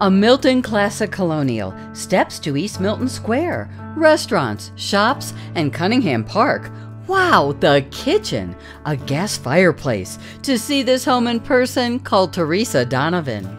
A Milton Classic Colonial, steps to East Milton Square, restaurants, shops, and Cunningham Park. Wow, the kitchen! A gas fireplace. To see this home in person, call Theresa Donovan.